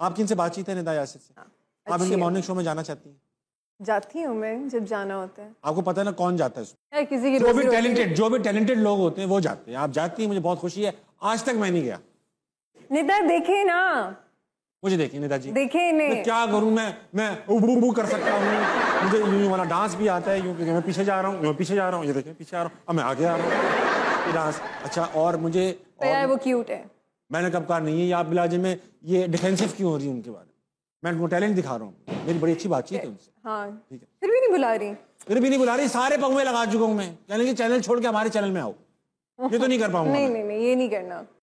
आपकी इनसे बातचीत है निदा यासिर से? हाँ, आप इनके मॉर्निंग शो में जाना चाहती हैं? जाती हूँ मैं जब जाना होता है। आपको पता है ना कौन जाता है किसी की जो भी टैलेंटेड जो भी टैलेंटेड लोग होते हैं वो जाते हैं। आप जाती हैं मुझे बहुत खुशी है। आज तक मैं नहीं गया। निदा देखे ना। मुझे देखिए निदा जी। देखे मैं क्या करूँ मैं मैं उबू उबू कर सकता हूँ। मुझे यूँ वाला डांस भी आता है यूँ कि मैं पीछे जा रहा हूँ मैं पीछे जा रहा हूँ ये देखें पीछे आ रहा हूँ। अब मैं आगे आ रहा हूँ। डांस अच्छा और मुझे तो और वो क्यूट है। मैंने कब कहा नहीं है या आप बिलाजे में ये डिफेंसिव क्यों हो रही है उनके बारे में? मैं उनको टैलेंट दिखा रहा हूँ। मेरी बड़ी अच्छी बातचीत है उनसे। हाँ ठीक है। फिर भी नहीं बुला रही? फिर भी नहीं बुला रही सारे पगवे लगा चुका हूँ मैं। कहने की चैनल छोड़ के हमारे चैनल में आओ। ये तो नहीं कर पाऊँगा नहीं नहीं नहीं ये नहीं करना।